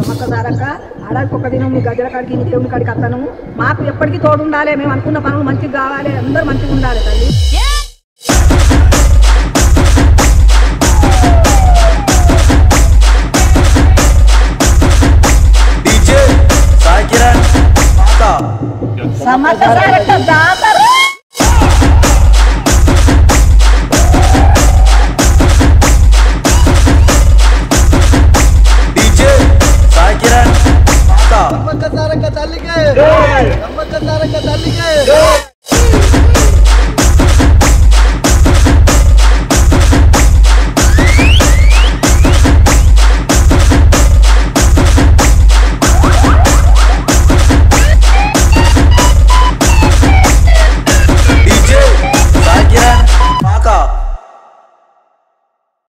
సమ్మక్క సారక్క ఆడకి ఒక దినం మీ గజల కాడికి మీ దేవుని కాడికి అత్తను మాకు ఎప్పటికీ తోడు ఉండాలి మేము అనుకున్న పనులు మంచిగా కావాలి అందరూ మంచిగా ఉండాలి తల్లి. డీజే ಅಮ್ಮ ಕಸಾರ ಕದಲಿಗೆ ಅಮ್ಮ ಕಸಾರ ಕದಲಿಗೆ